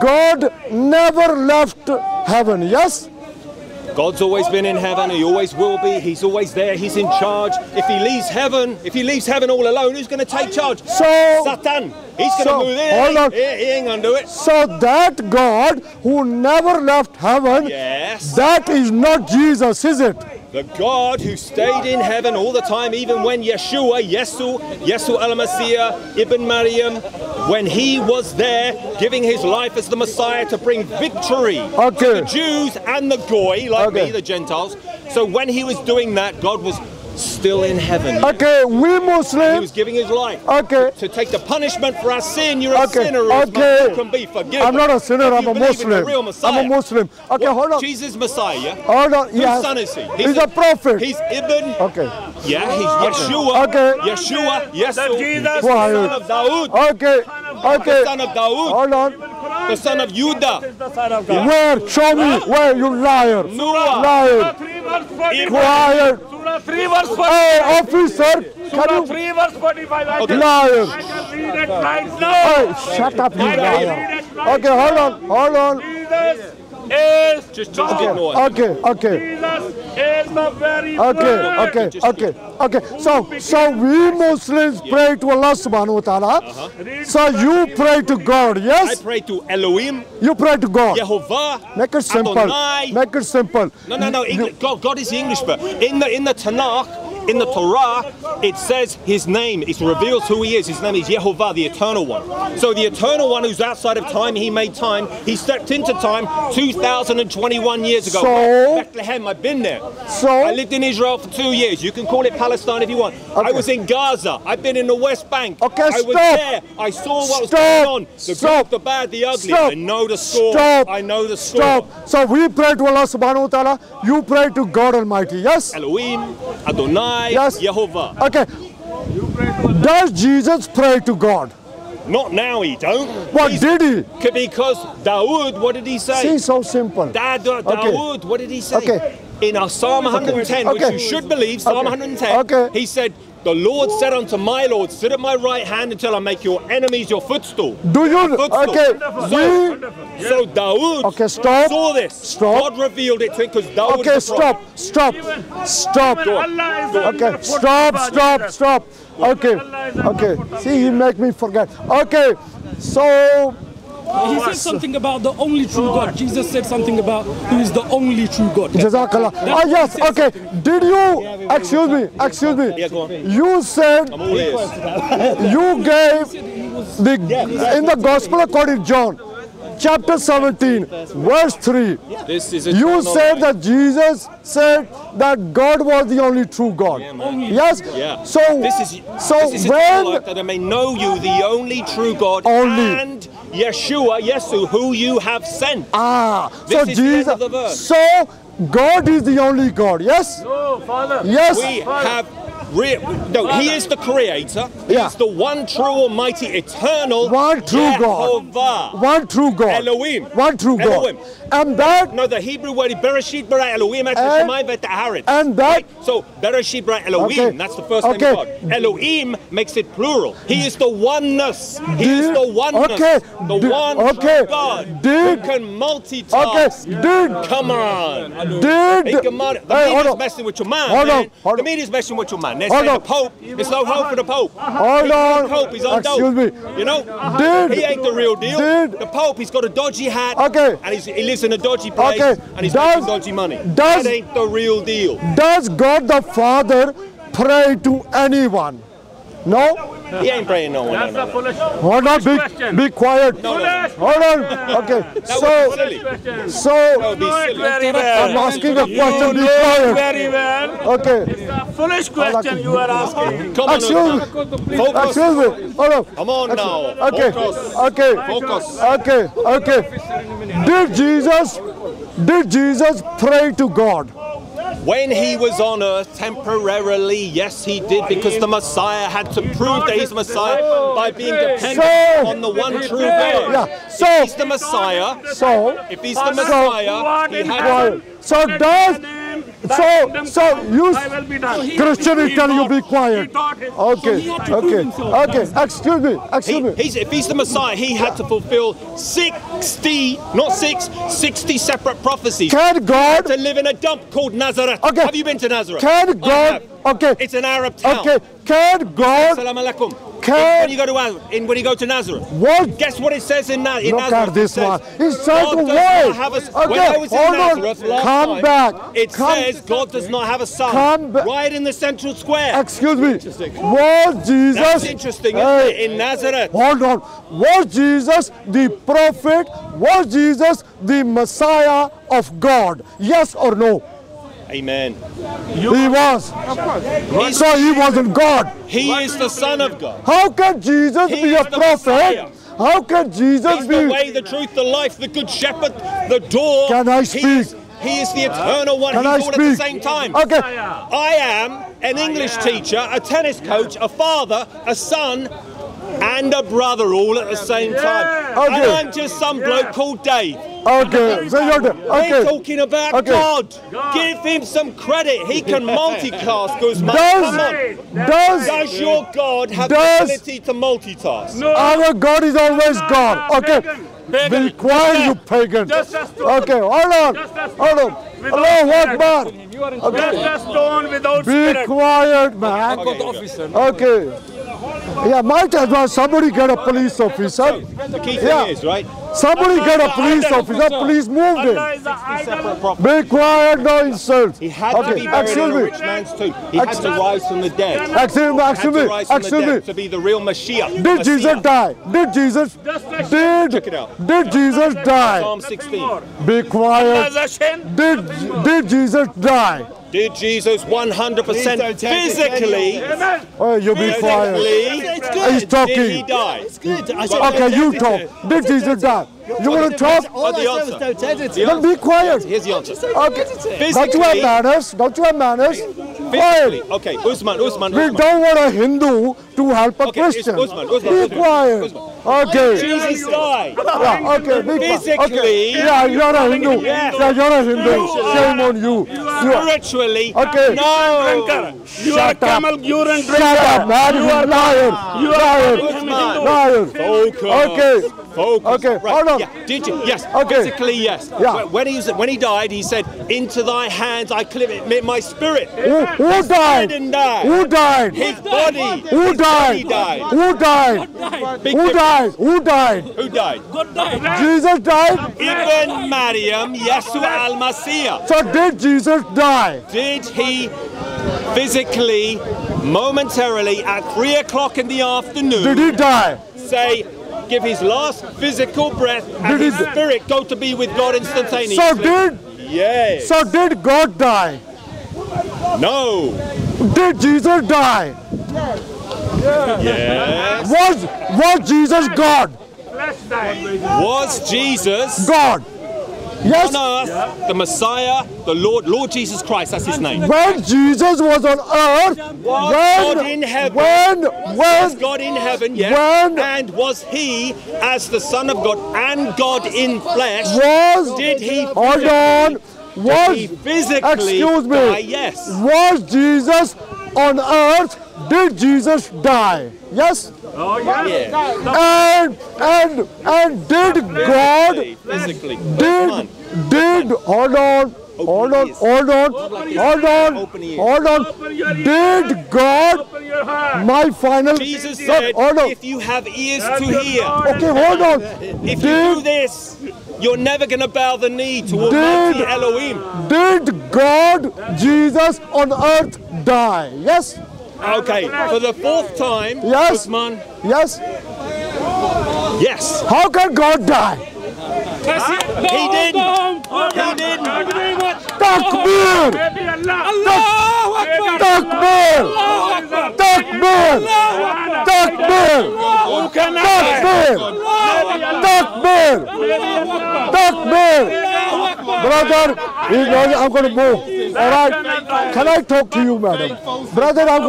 God never left heaven. Yes? God's always been in heaven. He always will be. He's always there. He's in charge. If he leaves heaven, if he leaves heaven all alone, who's going to take charge? So- Satan. He's going to So, move in. hold on. He, he ain't going to do it. So that God who never left heaven, Yes. that is not Jesus, is it? The God who stayed in heaven all the time, even when Yeshua, Yesu, Yesu al Messiah, Ibn Maryam, when he was there giving his life as the Messiah to bring victory to the Jews and the Goy, like Okay. me, the Gentiles. So when he was doing that, God was still in heaven. Okay, we Muslims. He was Muslims. giving his life Okay. to take the punishment for our sin. You're a Okay, sinner as okay. as you can be forgiven. I'm not a sinner, I'm a believe in the Muslim. real Messiah. I'm a Muslim. Okay, What- hold on. Jesus Messiah. Hold on. Whose Yes. son is he? He's a prophet. He's Ibn. Okay. Yeah, he's Yeshua. Okay. Yeshua. Yeshua. Jesus. The Quiet. son of Dawood. Okay. The Okay. son of Dawood. Hold on. The son of Judah. The son of God. Where? Show me. Where? You liar. Noah. Liar. 3 verse 45. Quiet. Surah 3 verse 45. Hey, officer. Surah you? 3 verse 45. I can, Liar. I can read it right now. Hey, shut up, you liar. Okay, hold on. Hold on. Jesus is Just, just God. ignore it. Okay. Okay. Jesus is the very Okay, word. okay, okay, okay. So, so we Muslims pray to Allah subhanahu wa ta'ala. So you pray to God, yes? I pray to Elohim, You pray to God. Jehovah, Make it simple. Adonai. Make it simple. No, no, no. English, God, God is English, but in the in the Tanakh, in the Torah, it says His name. It reveals who He is. His name is Yehovah, the Eternal One. So the Eternal One, who's outside of time, He made time. He stepped into time 2,021 years ago. So- Bethlehem, I've been there. So- I lived in Israel for two years. You can call it Palestine if you want. I was in Gaza. I've been in the West Bank. Okay, I was there. I saw what was going on. The Stop. good, the bad, the ugly. Stop. I know the score. Stop. I know the score. Stop. So we pray to Allah subhanahu wa ta'ala. You pray to God Almighty, yes? Elohim, Adonai, Yes. Yehovah. Okay. Does Jesus pray to God? Not now he don't. What He's- did he? Because Dawood, what did he say? See, so simple. Da- Da- Dawood, what did he say? Okay. In our Psalm 110, Okay. which you should believe, Psalm Okay. 110, Okay. he said, The Lord said unto my Lord, Sit at my right hand until I make your enemies your footstool. Do you? Footstool. Okay. So, We. so Dawood Okay, stop. saw this. Stop. God revealed it to him because Dawood Okay, stop. Stop. Stop. Allah is the Okay, stop, stop, stop. Okay, okay. See, he make me forget. Okay, so He said something about the only true God. Jesus said something about who is the only true God. Jazakallah. Oh yes, okay. Did you? Excuse me. Excuse me. Yeah, go on. You said I'm all ears. you gave the in the Gospel according to John, chapter 17, verse 3. This is a You said that Jesus said that God was the only true God. yes. Yeah. So this is so this is when that I may know you, the only true God, Only. and Yeshua, Yesu, who you have sent. ah, This so is the end Jesus, of the verse. so God is the only God. Yes. No, Father. Yes. We have. Re- no, he is the creator. Yeah. He's the one true, almighty, eternal. One true God. One true God. Elohim. One true God. Elohim. And that No, the Hebrew word is Bereshit bara Elohim And- and that- Right? So Bereshit bara Elohim. Okay. That's the first Okay. name of God. Elohim makes it plural. He is the oneness. He is the oneness. okay. The Did- one okay. true God. Did- who can multitask. okay. Did Come on. did He can multi- the Hey, hold media's messing with your man, Hold man. on, hold the on. media's messing with your man. They Hold say the. Pope, it's no hope for the Pope. Hold He's on. on Pope, he's on Excuse dope. me. You know? Did- He ain't the real deal. did- the Pope, he's got a dodgy hat. Okay. And he's, he lives in a dodgy place. Okay. And he's Does- making dodgy money. does- that ain't the real deal. Does God the Father pray to anyone? No? He ain't praying no one. That's no, a no. foolish, Hold on, be, question. be quiet. No, no, no. Hold on. Okay. That So, silly. question. That so would be know it silly. very I'm asking a question. Be quiet. very well. Okay. It's a foolish question you are asking. Come on, Excuse me. Focus. Excuse me. Hold on. Come on now. Okay. Focus. Okay. Focus. Okay. Okay. Did Jesus did Jesus pray to God? When he was on earth temporarily, yes, he did, because the Messiah had to prove that he's Messiah by being dependent So- on the one true God. Yeah. So He's the Messiah. so If he's the Messiah, he had to. so does So, so you thy will be. Christian is you be quiet. He taught his Okay, he had to prove okay, okay. Excuse me, excuse He, me. he's, if he's the Messiah, he had to fulfill 60, not six, 60 separate prophecies. Can God, to live in a dump called Nazareth. Okay. Have you been to Nazareth? can God, okay, It's an Arab town. okay, can God, Salam alaikum. Can- when you go to in, when you go to Nazareth, what guess what it says in, Na- in Look Nazareth? at this It says, one. He's trying to wait. have a- Okay, when I was in hold on. Nazareth last Come time, back. It Come- says God does not have a son. Come ba- right in the central square. excuse me, was Jesus, That's interesting, isn't Hey, it? In Nazareth. Hold on. Was Jesus the prophet? Was Jesus the Messiah of God? Yes or no? Amen. He was. He's- So he wasn't God. He is the Son of God. How can Jesus He be a prophet? Messiah. How can Jesus He's be? the way, the truth, the life, the good shepherd, the door. Can I He speak? is, he is the eternal one. Can He's I all speak? at the same time. Okay. I am an English teacher, a tennis coach, a father, a son, and a brother all at the same time. Okay. And I'm just some bloke called Dave. Okay. So you're the, We're talking about Okay. God. Give him some credit. He can multitask, Usman. Come on. Does does Does your God have Does- the ability to multitask? No. our God is always God? Okay. Pagan. Be quiet, you pagan. Just as to- Okay. Hold on. Just as to- Hold on. Without Allahu spirit. Akbar. Just a stone without Be spirit. quiet, man. Okay. Yeah, might as well somebody get a police officer. The key thing Yeah. is, right? Somebody get a police officer. Please move Allah it. is the idol. Separate property. Be quiet, no insults. He had to Okay, be buried in excuse a rich man's tomb. He had to rise from the dead. He Excuse me, excuse to me, rise from the excuse me. dead to be the real Mashiach. Did Jesus die? Did Jesus? Check it Did out. did Jesus die? Psalm 16. Be quiet. As a shin. Did did Jesus die? Did Jesus 100% physically. Oh, you'll be physically, He's did he talking. die? Good. I said Okay, you talk. Did Jesus die? You want to talk? All the answer. don't edit The it. Then be quiet. Here's the answer. Okay. Don't you have manners? Don't you have manners? Physically. Quiet. Okay, Usman, Usman, We Usman. don't want a Hindu to help a Okay, Christian. Usman, Usman, Be Usman, quiet. Usman. Okay. Jesus died. Yeah, okay, be quiet. Physically- Okay. Yeah, you're a Hindu. Yes. Yeah, you're a Hindu. Shame on you. You are- Spiritually, Okay. no. Drinker. You are Shut up. camel urine drinker. Shut up, man. You are liar. You are Liar. Liar. Okay. Focus. Okay, Right. hold on. Yeah. Did you? Yes. Okay. Physically, yes. Yeah. When- When he was, when he died, he said, "Into thy hands I commit my spirit." Who, who He died? didn't die. Who died? His body. Who his died? body died. Who died? Big Who difference. died? Who died? Who died? God died. Jesus died? Ibn Maryam, Yeshua al-Masih. So did Jesus die? Did he physically, momentarily, at three o'clock in the afternoon, Did he die? say, give his last physical breath and Did his spirit go to be with God instantaneously? So did Yes. so did God die? no. Did Jesus die? Yes. Was was Jesus God? Was Jesus God. Yes. on earth the Messiah, the Lord, Lord Jesus Christ? That's his name. When Jesus was on earth, Was when God in heaven? when Was God in heaven? Yes. When- And was he as the Son of God and God in flesh? was Did he hold on was he physically excuse me die? Yes. was Jesus on earth? Did Jesus die? Yes. Oh, yeah. Yeah. And and and did God Physically. did did hold on hold on hold on hold on hold on Open your ears. did God Open your heart. my final Jesus said, hold on if you have ears to hear, okay hold on if you do this, you're never going to bow the knee to Almighty Elohim. did God Jesus on earth die yes Okay, for the fourth time, Yes. Usman, yes. Yes. how can God die? He didn't. He didn't. Thank you very much. Takbir. Maybe Allah. Takbir. Takbir. Takbir. Who can I? Takbir. Takbir. Takbir. Brother, I'm going to move. All right. Can I talk to you, madam? Brother, I'm going